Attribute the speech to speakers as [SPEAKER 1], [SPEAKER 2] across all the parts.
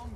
[SPEAKER 1] I'll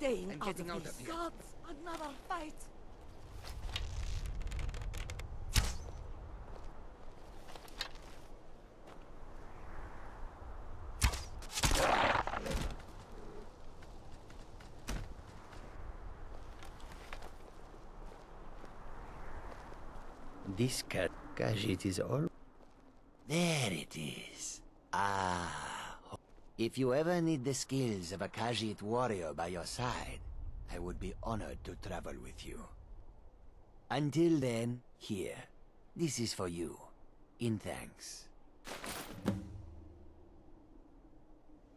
[SPEAKER 2] staying
[SPEAKER 1] I'm
[SPEAKER 2] out
[SPEAKER 1] getting
[SPEAKER 2] of
[SPEAKER 1] out
[SPEAKER 2] this.
[SPEAKER 1] of here.
[SPEAKER 2] Gods, another fight.
[SPEAKER 3] This cat, gosh, it is all. There it is. Ah. If you ever need the skills of a Khajiit warrior by your side, I would be honored to travel with you. Until then, here. This is for you. In thanks.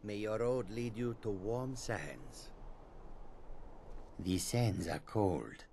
[SPEAKER 3] May your road lead you to warm sands. These sands are cold,